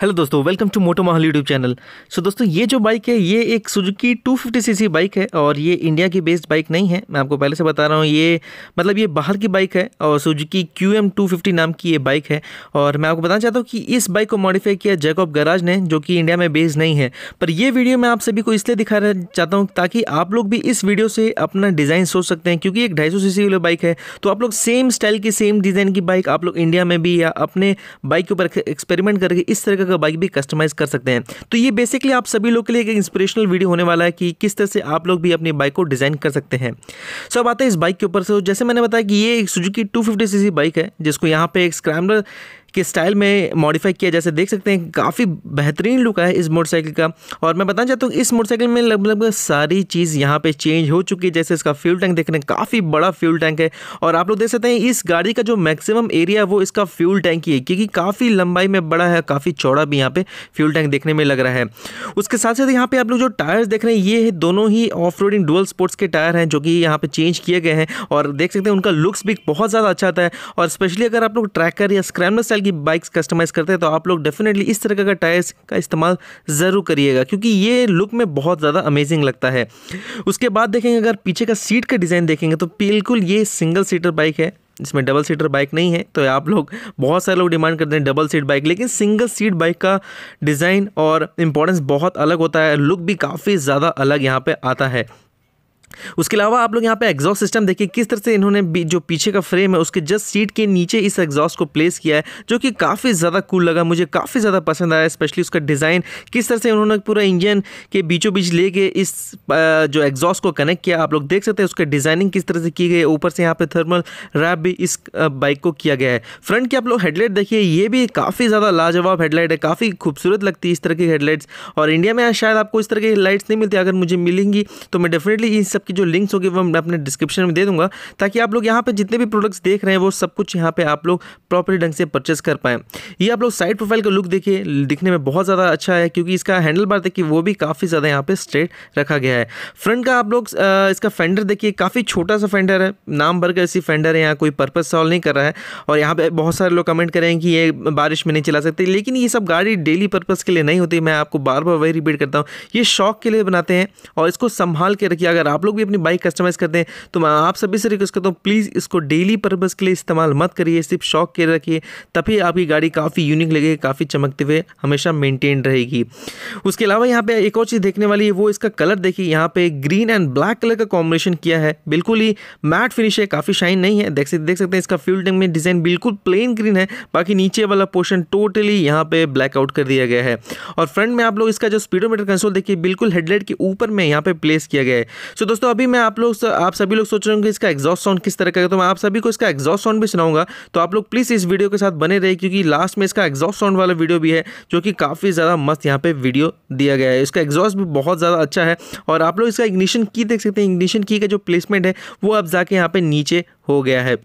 Hello दोस्तों welcome to motto Mahal YouTube channel so दोस्तों, ये जो बाइक है, ये एक सुजुकी 250 सीसी बाइक है और ये इंडिया की बेस्ड बाइक नहीं है। मैं आपको पहले से बता रहा हूँ, ये मतलब ये बाहर की बाइक है और सुजुकी क्यू एम नाम की ये बाइक है। और मैं आपको बताना चाहता हूँ कि इस बाइक को मॉडिफाई किया जैकॉब गराज ने, जो कि इंडिया में बेस्ड नहीं है। पर यह वीडियो मैं आप सभी को इसलिए दिखा चाहता हूँ ताकि आप लोग भी इस वीडियो से अपना डिज़ाइन सोच सकते हैं, क्योंकि एक ढाई सौ सी वाली बाइक है। तो आप लोग सेम स्टाइल की सेम डिज़ाइन की बाइक आप लोग इंडिया में भी या अपने बाइक के ऊपर एक्सपेरिमेंट करके इस तरह का बाइक भी कस्टमाइज कर सकते हैं। तो ये बेसिकली आप सभी लोग के लिए एक इंस्पिरेशनल वीडियो होने वाला है कि किस तरह से आप लोग भी अपनी बाइक को डिज़ाइन कर सकते हैं। सो अब आते हैं इस बाइक के ऊपर से। जैसे मैंने बताया कि ये एक सुजुकी टू फिफ्टी बाइक है, जिसको यहाँ पे एक स्क्रैमलर के स्टाइल में मॉडिफाई किया, जैसे देख सकते हैं, काफ़ी बेहतरीन लुक है इस मोटरसाइकिल का। और मैं बताना चाहता हूँ, इस मोटरसाइकिल में लगभग लग सारी चीज़ यहाँ पे चेंज हो चुकी है, जैसे इसका फ्यूल टैंक देख रहे हैं काफ़ी बड़ा फ्यूल टैंक है। और आप लोग देख सकते हैं, इस गाड़ी का जो मैक्सिमम एरिया वो इसका फ्यूल टैंक ही है, क्योंकि काफ़ी लंबाई में बड़ा है, काफ़ी चौड़ा भी यहाँ पे फ्यूल टैंक देखने में लग रहा है। उसके साथ साथ यहाँ पे आप लोग जो टायर्स देख रहे हैं, ये दोनों ही ऑफ़ रोडिंग डुअल स्पोर्ट्स के टायर हैं, जो कि यहाँ पे चेंज किए गए हैं। और देख सकते हैं, उनका लुक्स भी बहुत ज़्यादा अच्छा आता है। और स्पेशली अगर आप लोग ट्रैकर या स्क्रैमर की बाइक्स कस्टमाइज़ करते हैं तो आप लोग डेफिनेटली इस तरह का टायर्स का इस्तेमाल ज़रूर करिएगा, क्योंकि ये लुक में बहुत ज़्यादा अमेजिंग लगता है। उसके बाद देखेंगे, अगर पीछे का सीट का डिज़ाइन देखेंगे तो बिल्कुल ये सिंगल सीटर बाइक है इसमें डबल सीटर बाइक नहीं है तो आप लोग बहुत सारे लोग डिमांड करते हैं डबल सीट बाइक लेकिन सिंगल सीट बाइक का डिज़ाइन और इम्पोर्टेंस बहुत अलग होता है लुक भी काफ़ी ज़्यादा अलग यहाँ पे आता है। उसके अलावा आप लोग यहाँ पे एग्जॉस्ट सिस्टम देखिए, किस तरह से इन्होंने जो पीछे का फ्रेम है, उसके जस्ट सीट के नीचे इस एग्जॉस्ट को प्लेस किया है, जो कि काफ़ी ज़्यादा कूल लगा, मुझे काफ़ी ज़्यादा पसंद आया स्पेशली उसका डिज़ाइन किस तरह से उन्होंने पूरा इंजन के बीचों बीच लेके इस जो एग्जॉस्ट को कनेक्ट किया, आप लोग देख सकते हैं, उसका डिज़ाइनिंग किस तरह से की गई ऊपर से यहाँ पर थर्मल रैप भी इस बाइक को किया गया है। फ्रंट की आप लोग हेडलाइट देखिए, ये भी काफ़ी ज़्यादा लाजवाब हेडलाइट है, काफ़ी खूबसूरत लगती है इस तरह की हेडलाइट्स और इंडिया में शायद आपको इस तरह की लाइट्स नहीं मिलती, अगर मुझे मिलेंगी तो मैं डेफिनेटली इन सब की जो लिंक्स होगी वो मैं अपने डिस्क्रिप्शन में दे दूँगा, ताकि आप लोग यहाँ पे जितने भी प्रोडक्ट्स देख रहे हैं, वो सब कुछ यहाँ पे आप लोग प्रॉपर ढंग से परचेस कर पाएँ। ये आप लोग साइड प्रोफ़ाइल का लुक देखिए, दिखने में बहुत ज़्यादा अच्छा है, क्योंकि इसका हैंडल बार देखिए, वो भी काफ़ी ज़्यादा यहाँ पे स्ट्रेट रखा गया है। फ्रंट का आप लोग इसका फेंडर देखिए, काफ़ी छोटा सा फेंडर है, नाम भर का ऐसी फेंडर है, यहाँ कोई पर्पज सॉल्व नहीं कर रहा है, और यहाँ पे बहुत सारे लोग कमेंट करें कि ये बारिश में नहीं चला सकते, लेकिन ये सब गाड़ी डेली पर्पज़ के लिए नहीं होती, मैं आपको बार बार वही रिपीट करता हूँ। ये शौक के लिए बनाते हैं, और इसको संभाल के रखिए, अगर आप लोग भी अपनी बाइक कस्टमाइज़ करते हैं। तो मैं आप सभी से रिक्वेस्ट करता हूँ प्लीज़ इसको डेली पर्पज़ के लिए इस्तेमाल मत करिए, सिर्फ़ शौक के रखिए, तभी आपकी गाड़ी काफ़ी यूनिक लगेगी, काफ़ी चमकते हुए हमेशा मेनटेन रहेगी। उसके अलावा यहाँ पे एक और चीज़ देखने वाली है, वो इसका कलर देखिए, यहाँ पे ग्रीन एंड ब्लैक कलर का कॉम्बिनेशन किया है। बिल्कुल ही मैट फिनिश है, काफ़ी शाइन नहीं है, देख सकते देख सकते हैं इसका फ्यूल टैंक में डिज़ाइन बिल्कुल प्लेन ग्रीन है, बाकी नीचे वाला पोर्शन टोटली यहाँ पे ब्लैक आउट कर दिया गया है। और फ्रंट में आप लोग इसका जो स्पीडोमीटर कंसोल देखिए, बिल्कुल हेडलाइट के ऊपर में यहाँ पे प्लेस किया गया है। सो दोस्तों अभी मैं आप लोग आप सभी लोग सोच रहे होंगे, इसका एग्जॉस्ट साउंड किस तरह का है तो मैं आप सभी को इसका एग्जॉस्ट साउंड भी सुनाऊँगा। तो आप लोग प्लीज़ इस वीडियो के साथ बने रहे क्योंकि लास्ट में इसका एग्जॉस्ट साउंड वाला वीडियो भी है, जो कि काफ़ी ज़्यादा मस्त यहाँ पे वीडियो दिया गया है। इसका एग्जॉस्ट भी बहुत ज़्यादा अच्छा है, और आप लोग इसका इग्निशन की देख सकते हैं। इग्निशन की का जो प्लेसमेंट है, वो अब जाके यहाँ पर नीचे हो गया है।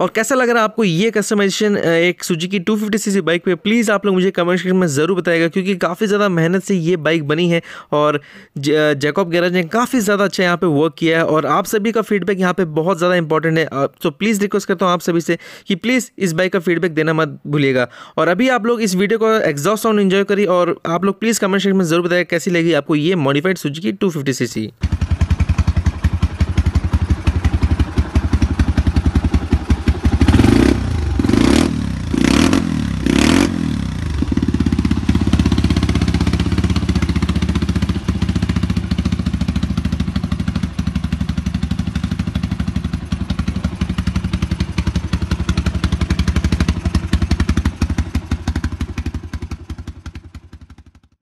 और कैसा लग रहा है आपको ये कस्टमाइजेशन एक सुजुकी 250 सीसी बाइक पे? प्लीज़ आप लोग मुझे कमेंट सेक्शन में ज़रूर बताएगा क्योंकि काफ़ी ज़्यादा मेहनत से ये बाइक बनी है और जैकॉब गैराज ने काफ़ी ज़्यादा अच्छा यहाँ पे वर्क किया है और आप सभी का फीडबैक यहाँ पे बहुत ज़्यादा इंपॉर्टेंट है। तो प्लीज़ रिक्वेस्ट करता हूँ आप सभी से कि प्लीज़ इस बाइक का फीडबैक देना मत भूलिएगा। और अभी आप लोग इस वीडियो को एग्जॉस्ट साउंड इन्जॉय करिए और आप लोग प्लीज़ कमेंट सेक्शन में ज़रूर बताएगा कैसी लगी आपको ये मॉडिफाइड सुजुकी टू फिफ्टी